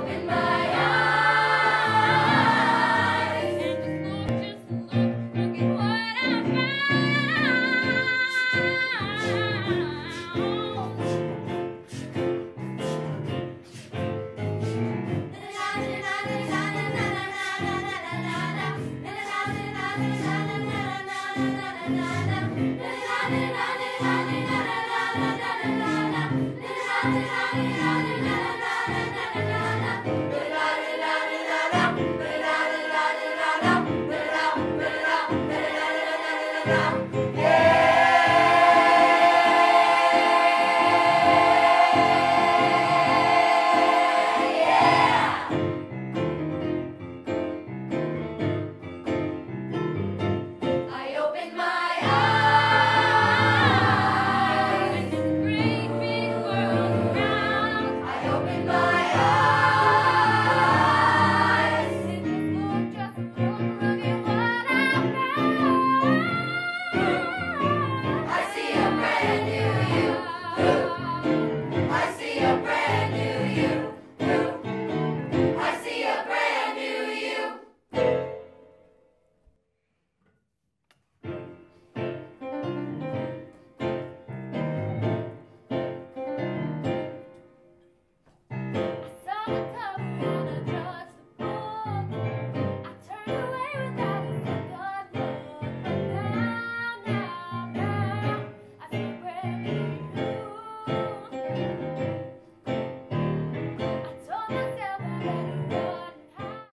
open my Yeah.